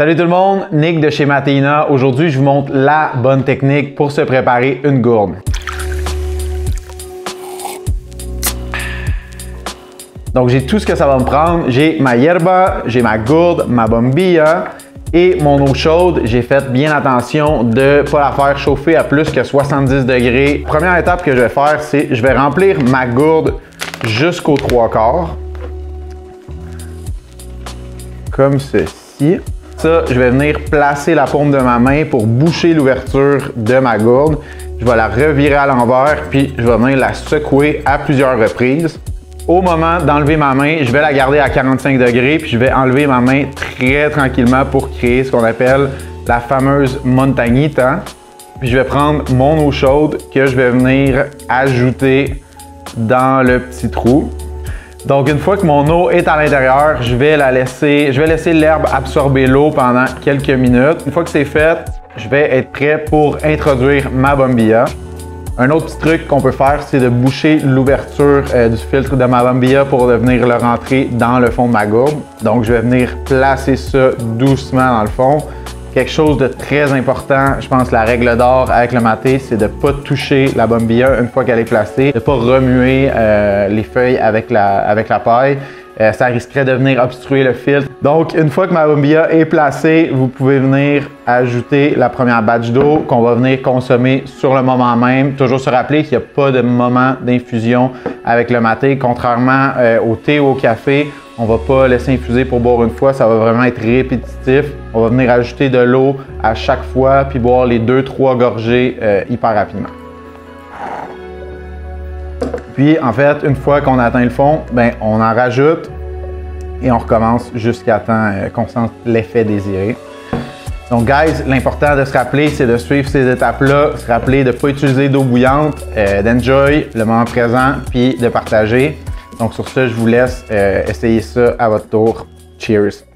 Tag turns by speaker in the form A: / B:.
A: Salut tout le monde, Nick de chez Matéina. Aujourd'hui, je vous montre la bonne technique pour se préparer une gourde. Donc, j'ai tout ce que ça va me prendre. J'ai ma yerba, j'ai ma gourde, ma bombilla et mon eau chaude. J'ai fait bien attention de ne pas la faire chauffer à plus que 70 degrés. Première étape que je vais faire, c'est je vais remplir ma gourde jusqu'aux trois quarts. Comme ceci. Ça, je vais venir placer la paume de ma main pour boucher l'ouverture de ma gourde. Je vais la revirer à l'envers, puis je vais venir la secouer à plusieurs reprises. Au moment d'enlever ma main, je vais la garder à 45 degrés, puis je vais enlever ma main très tranquillement pour créer ce qu'on appelle la fameuse montagnita. Puis je vais prendre mon eau chaude que je vais venir ajouter dans le petit trou. Donc, une fois que mon eau est à l'intérieur, je vais la laisser, je vais laisser l'herbe absorber l'eau pendant quelques minutes. Une fois que c'est fait, je vais être prêt pour introduire ma bombilla. Un autre petit truc qu'on peut faire, c'est de boucher l'ouverture euh, du filtre de ma bombilla pour venir le rentrer dans le fond de ma gourde. Donc, je vais venir placer ça doucement dans le fond. Quelque chose de très important, je pense la règle d'or avec le maté, c'est de ne pas toucher la bombilla une fois qu'elle est placée, de ne pas remuer euh, les feuilles avec la, avec la paille. Euh, ça risquerait de venir obstruer le filtre. Donc, une fois que ma bombilla est placée, vous pouvez venir ajouter la première batch d'eau qu'on va venir consommer sur le moment même. Toujours se rappeler qu'il n'y a pas de moment d'infusion avec le maté, contrairement euh, au thé ou au café on va pas laisser infuser pour boire une fois, ça va vraiment être répétitif. On va venir ajouter de l'eau à chaque fois, puis boire les deux, trois gorgées euh, hyper rapidement. Puis en fait, une fois qu'on a atteint le fond, ben, on en rajoute et on recommence jusqu'à temps euh, qu'on sente l'effet désiré. Donc, guys, l'important de se rappeler, c'est de suivre ces étapes-là, se rappeler de ne pas utiliser d'eau bouillante, euh, d'enjoy le moment présent, puis de partager. Donc sur ce, je vous laisse euh, essayer ça à votre tour. Cheers!